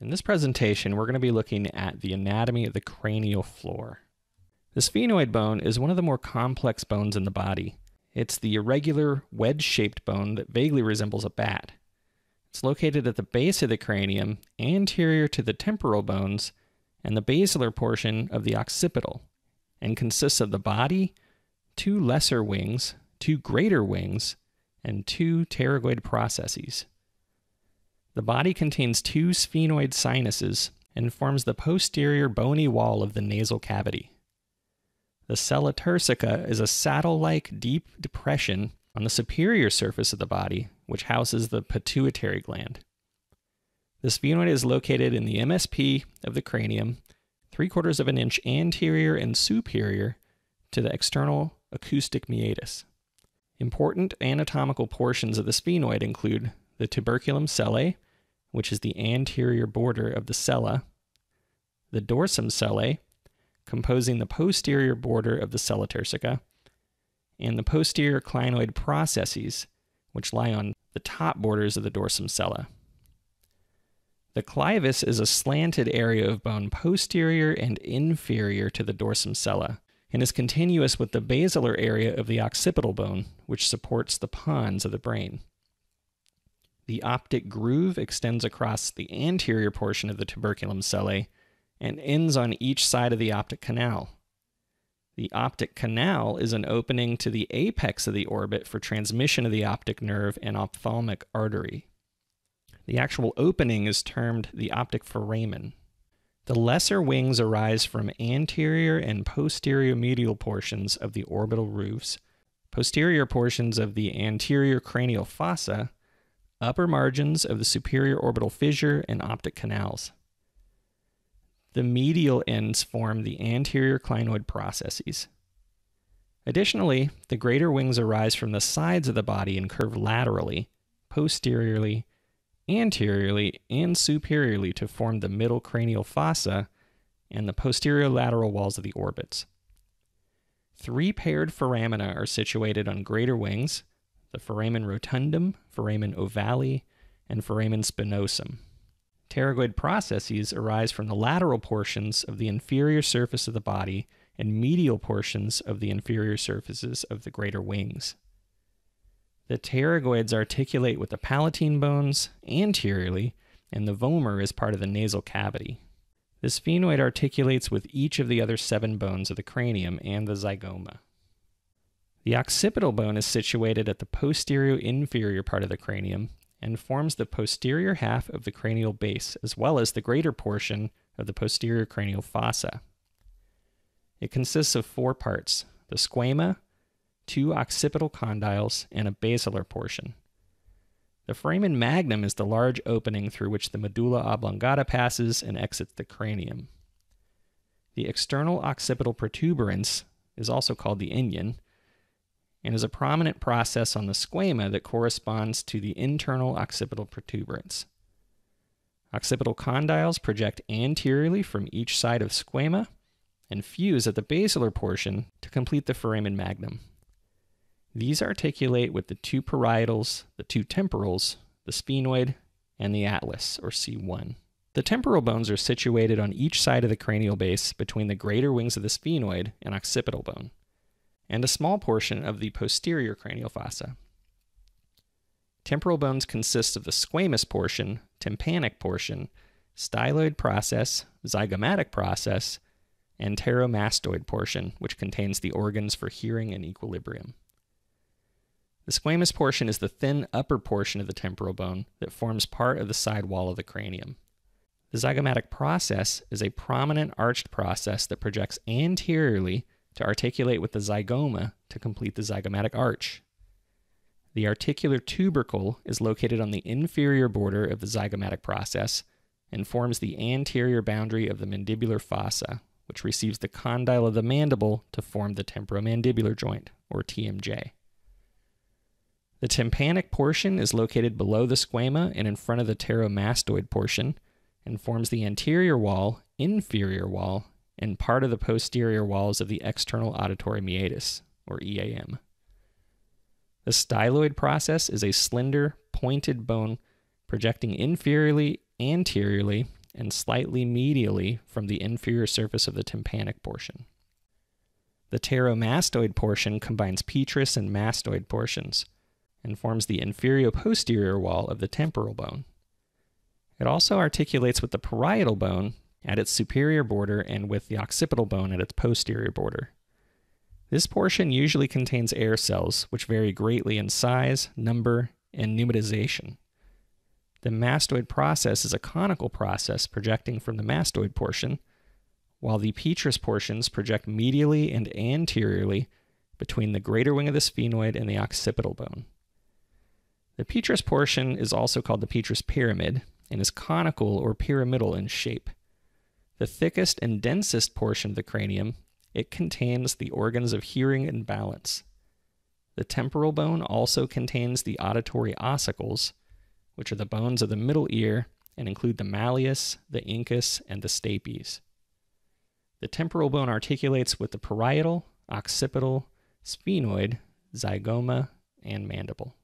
In this presentation, we're going to be looking at the anatomy of the cranial floor. The sphenoid bone is one of the more complex bones in the body. It's the irregular, wedge shaped bone that vaguely resembles a bat. It's located at the base of the cranium, anterior to the temporal bones and the basilar portion of the occipital, and consists of the body, two lesser wings, two greater wings, and two pterygoid processes. The body contains two sphenoid sinuses and forms the posterior bony wall of the nasal cavity. The sella turcica is a saddle like deep depression on the superior surface of the body, which houses the pituitary gland. The sphenoid is located in the MSP of the cranium, three quarters of an inch anterior and superior to the external acoustic meatus. Important anatomical portions of the sphenoid include the tuberculum sellae, which is the anterior border of the sella, the dorsum sellae, composing the posterior border of the sella turcica, and the posterior clinoid processes, which lie on the top borders of the dorsum sella. The clivus is a slanted area of bone posterior and inferior to the dorsum sella and is continuous with the basilar area of the occipital bone, which supports the pons of the brain. The optic groove extends across the anterior portion of the tuberculum sellae and ends on each side of the optic canal. The optic canal is an opening to the apex of the orbit for transmission of the optic nerve and ophthalmic artery. The actual opening is termed the optic foramen. The lesser wings arise from anterior and posterior medial portions of the orbital roofs, posterior portions of the anterior cranial fossa, upper margins of the superior orbital fissure and optic canals. The medial ends form the anterior clinoid processes. Additionally, the greater wings arise from the sides of the body and curve laterally, posteriorly, anteriorly, and superiorly to form the middle cranial fossa and the posterior lateral walls of the orbits. Three paired foramina are situated on greater wings the foramen rotundum, foramen ovale, and foramen spinosum. Pterygoid processes arise from the lateral portions of the inferior surface of the body and medial portions of the inferior surfaces of the greater wings. The pterygoids articulate with the palatine bones anteriorly, and the vomer is part of the nasal cavity. The sphenoid articulates with each of the other seven bones of the cranium and the zygoma. The occipital bone is situated at the posterior inferior part of the cranium and forms the posterior half of the cranial base, as well as the greater portion of the posterior cranial fossa. It consists of four parts the squama, two occipital condyles, and a basilar portion. The foramen magnum is the large opening through which the medulla oblongata passes and exits the cranium. The external occipital protuberance is also called the inion and is a prominent process on the squama that corresponds to the internal occipital protuberance. Occipital condyles project anteriorly from each side of squama and fuse at the basilar portion to complete the foramen magnum. These articulate with the two parietals, the two temporals, the sphenoid, and the atlas, or C1. The temporal bones are situated on each side of the cranial base between the greater wings of the sphenoid and occipital bone and a small portion of the posterior cranial fossa. Temporal bones consist of the squamous portion, tympanic portion, styloid process, zygomatic process, and petromastoid portion, which contains the organs for hearing and equilibrium. The squamous portion is the thin upper portion of the temporal bone that forms part of the side wall of the cranium. The zygomatic process is a prominent arched process that projects anteriorly to articulate with the zygoma to complete the zygomatic arch. The articular tubercle is located on the inferior border of the zygomatic process and forms the anterior boundary of the mandibular fossa, which receives the condyle of the mandible to form the temporomandibular joint, or TMJ. The tympanic portion is located below the squama and in front of the petromastoid portion and forms the anterior wall, inferior wall, and part of the posterior walls of the external auditory meatus, or EAM. The styloid process is a slender, pointed bone projecting inferiorly, anteriorly, and slightly medially from the inferior surface of the tympanic portion. The petromastoid portion combines petrous and mastoid portions and forms the inferior posterior wall of the temporal bone. It also articulates with the parietal bone at its superior border and with the occipital bone at its posterior border. This portion usually contains air cells, which vary greatly in size, number, and pneumatization. The mastoid process is a conical process projecting from the mastoid portion, while the petrous portions project medially and anteriorly between the greater wing of the sphenoid and the occipital bone. The petrous portion is also called the petrous pyramid and is conical or pyramidal in shape. The thickest and densest portion of the cranium, it contains the organs of hearing and balance. The temporal bone also contains the auditory ossicles, which are the bones of the middle ear and include the malleus, the incus, and the stapes. The temporal bone articulates with the parietal, occipital, sphenoid, zygoma, and mandible.